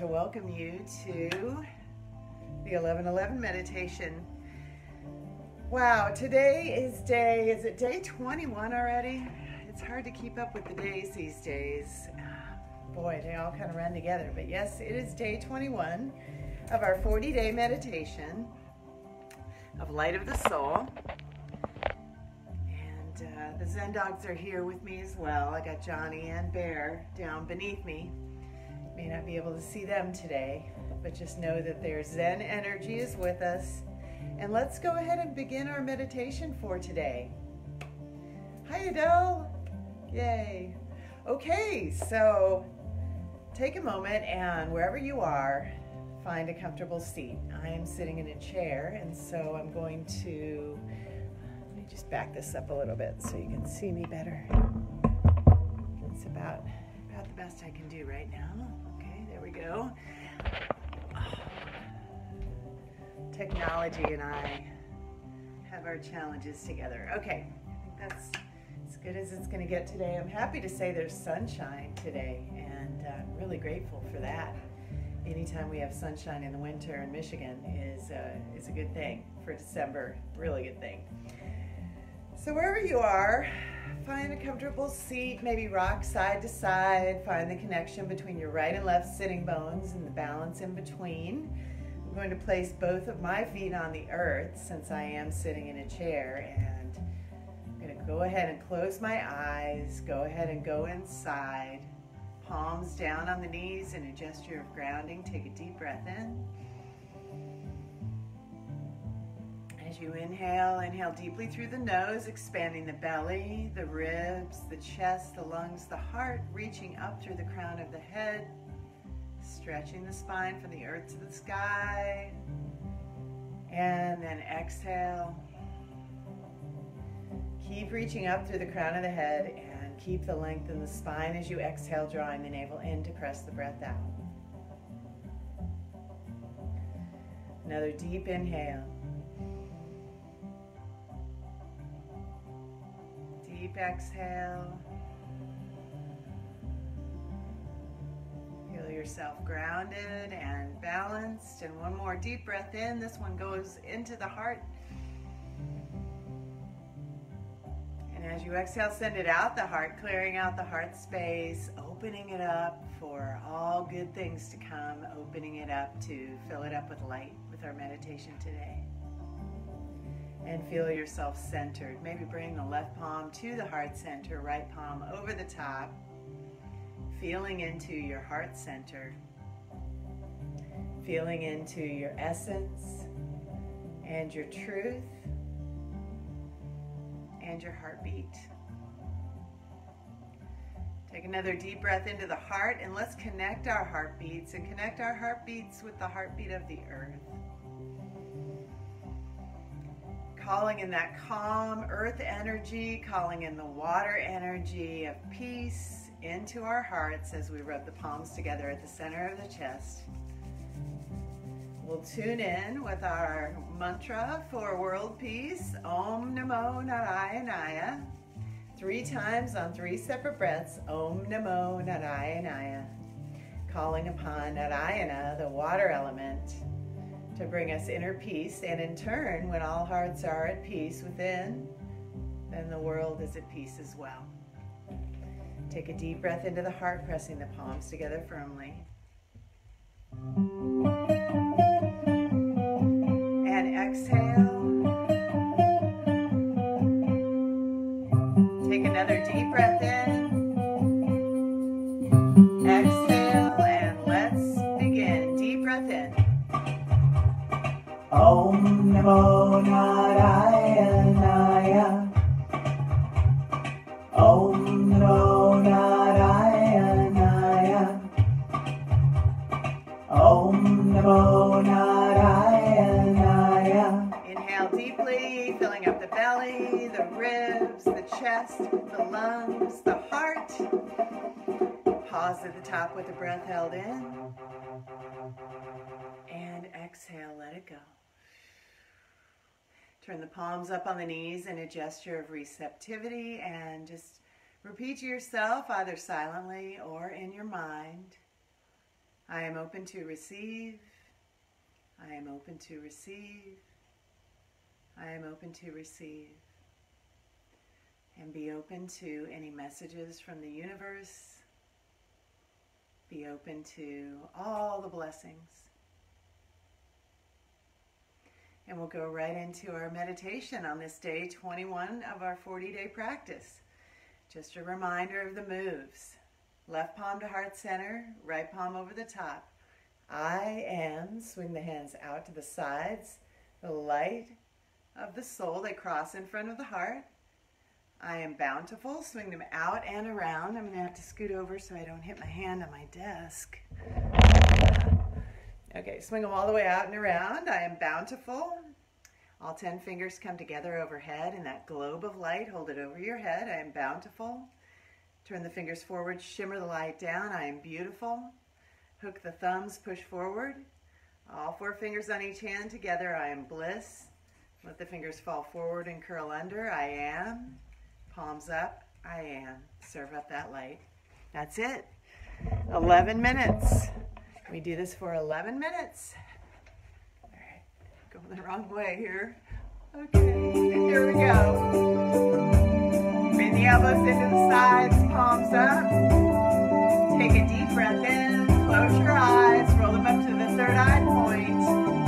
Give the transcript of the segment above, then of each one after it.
To welcome you to the 1111 meditation. Wow, today is day, is it day 21 already? It's hard to keep up with the days these days. Boy, they all kind of run together. But yes, it is day 21 of our 40 day meditation of Light of the Soul. And uh, the Zen dogs are here with me as well. I got Johnny and Bear down beneath me. May not be able to see them today, but just know that their Zen energy is with us. And let's go ahead and begin our meditation for today. Hi, Adele. Yay. Okay, so take a moment and wherever you are, find a comfortable seat. I am sitting in a chair, and so I'm going to let me just back this up a little bit so you can see me better. It's about about the best I can do right now. Okay, there we go. Technology and I have our challenges together. Okay, I think that's as good as it's going to get today. I'm happy to say there's sunshine today, and I'm really grateful for that. Anytime we have sunshine in the winter in Michigan is uh, is a good thing for December. Really good thing. So wherever you are, find a comfortable seat, maybe rock side to side. Find the connection between your right and left sitting bones and the balance in between. I'm going to place both of my feet on the earth since I am sitting in a chair and I'm going to go ahead and close my eyes, go ahead and go inside. Palms down on the knees in a gesture of grounding. Take a deep breath in. As you inhale, inhale deeply through the nose, expanding the belly, the ribs, the chest, the lungs, the heart, reaching up through the crown of the head, stretching the spine from the earth to the sky. And then exhale. Keep reaching up through the crown of the head and keep the length in the spine as you exhale, drawing the navel in to press the breath out. Another deep inhale. Deep exhale. Feel yourself grounded and balanced. And one more deep breath in. This one goes into the heart. And as you exhale, send it out the heart, clearing out the heart space, opening it up for all good things to come, opening it up to fill it up with light with our meditation today and feel yourself centered. Maybe bring the left palm to the heart center, right palm over the top, feeling into your heart center, feeling into your essence and your truth and your heartbeat. Take another deep breath into the heart and let's connect our heartbeats and connect our heartbeats with the heartbeat of the earth calling in that calm earth energy, calling in the water energy of peace into our hearts as we rub the palms together at the center of the chest. We'll tune in with our mantra for world peace, Om Namo Narayana, three times on three separate breaths, Om Namo Narayana, calling upon Narayana, the water element, to bring us inner peace. And in turn, when all hearts are at peace within, then the world is at peace as well. Take a deep breath into the heart, pressing the palms together firmly. And exhale. Take another deep breath in. Namo Narayanaya Om Namo Narayanaya Om Namo Narayanaya Inhale deeply, filling up the belly, the ribs, the chest, the lungs, the heart. Pause at the top with the breath held in. And exhale, let it go. Turn the palms up on the knees in a gesture of receptivity and just repeat to yourself, either silently or in your mind. I am open to receive. I am open to receive. I am open to receive. And be open to any messages from the universe. Be open to all the blessings. And we'll go right into our meditation on this day 21 of our 40 day practice. Just a reminder of the moves left palm to heart center, right palm over the top. I am, swing the hands out to the sides, the light of the soul, they cross in front of the heart. I am bountiful, swing them out and around. I'm to have to scoot over so I don't hit my hand on my desk. Okay, swing them all the way out and around. I am bountiful. All 10 fingers come together overhead in that globe of light. Hold it over your head. I am bountiful. Turn the fingers forward, shimmer the light down. I am beautiful. Hook the thumbs, push forward. All four fingers on each hand together. I am bliss. Let the fingers fall forward and curl under. I am. Palms up. I am. Serve up that light. That's it. 11 minutes. We do this for 11 minutes. All right, going the wrong way here. Okay, here we go. Bring the elbows into the sides, palms up. Take a deep breath in, close your eyes, roll them up to the third eye point,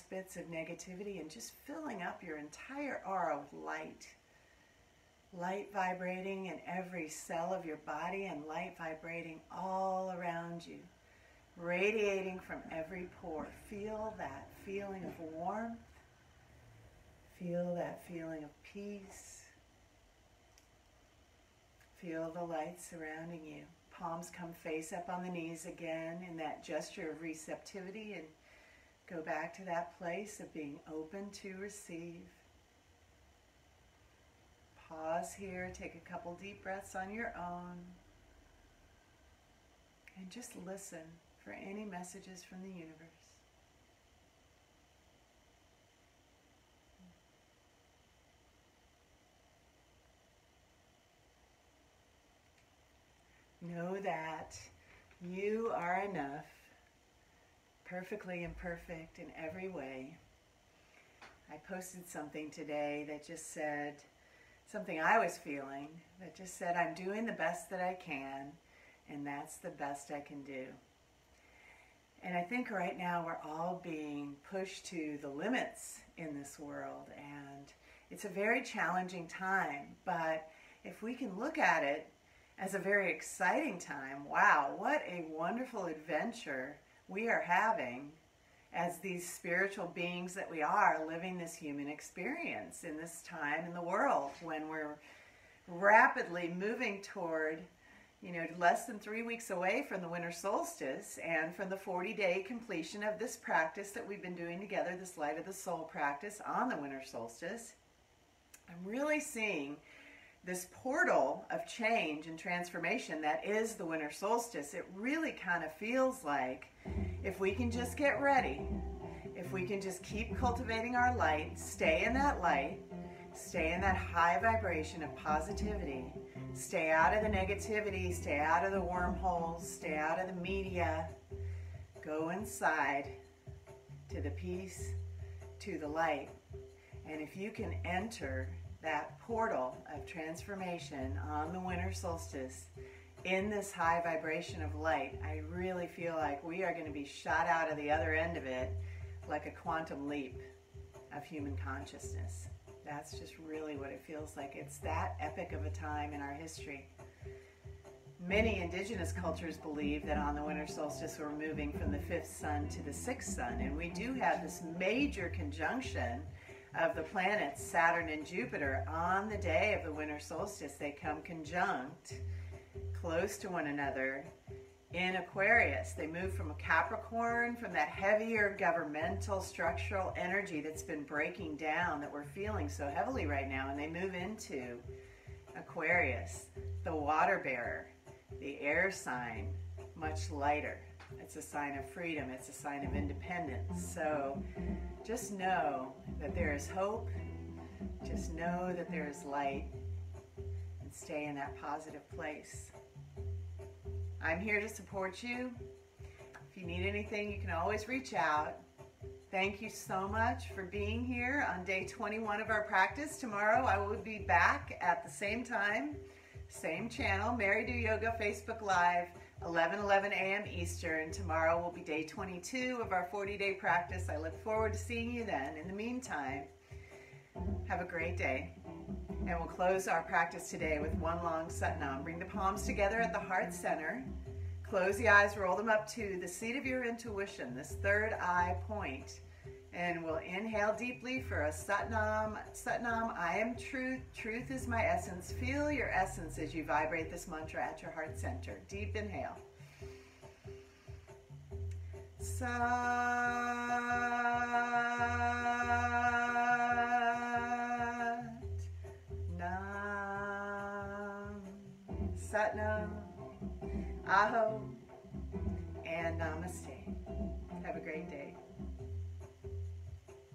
bits of negativity and just filling up your entire aura with light. Light vibrating in every cell of your body and light vibrating all around you, radiating from every pore. Feel that feeling of warmth. Feel that feeling of peace. Feel the light surrounding you. Palms come face up on the knees again in that gesture of receptivity and go back to that place of being open to receive. Pause here, take a couple deep breaths on your own, and just listen for any messages from the universe. Know that you are enough, perfectly imperfect in every way. I posted something today that just said something I was feeling that just said, I'm doing the best that I can, and that's the best I can do. And I think right now we're all being pushed to the limits in this world, and it's a very challenging time. But if we can look at it as a very exciting time, wow, what a wonderful adventure we are having as these spiritual beings that we are living this human experience in this time in the world when we're rapidly moving toward you know less than three weeks away from the winter solstice and from the 40 day completion of this practice that we've been doing together this light of the soul practice on the winter solstice i'm really seeing this portal of change and transformation that is the winter solstice, it really kind of feels like if we can just get ready, if we can just keep cultivating our light, stay in that light, stay in that high vibration of positivity, stay out of the negativity, stay out of the wormholes, stay out of the media, go inside to the peace, to the light. And if you can enter that portal of transformation on the winter solstice in this high vibration of light, I really feel like we are going to be shot out of the other end of it like a quantum leap of human consciousness. That's just really what it feels like. It's that epic of a time in our history. Many indigenous cultures believe that on the winter solstice we're moving from the fifth sun to the sixth sun, and we do have this major conjunction of the planets, Saturn and Jupiter, on the day of the winter solstice. They come conjunct, close to one another in Aquarius. They move from a Capricorn, from that heavier governmental structural energy that's been breaking down that we're feeling so heavily right now, and they move into Aquarius, the water bearer, the air sign, much lighter. It's a sign of freedom, it's a sign of independence. So just know that there is hope, just know that there is light, and stay in that positive place. I'm here to support you. If you need anything, you can always reach out. Thank you so much for being here on day 21 of our practice. Tomorrow I will be back at the same time, same channel, Mari Dew Yoga Facebook Live. 11 11 a.m. Eastern. Tomorrow will be day 22 of our 40 day practice. I look forward to seeing you then. In the meantime, have a great day. And we'll close our practice today with one long Satnam. Bring the palms together at the heart center. Close the eyes, roll them up to the seat of your intuition, this third eye point. And we'll inhale deeply for a Satnam. Satnam, I am truth. Truth is my essence. Feel your essence as you vibrate this mantra at your heart center. Deep inhale. Sat Nam. Satnam. Aho. And Namaste. Have a great day.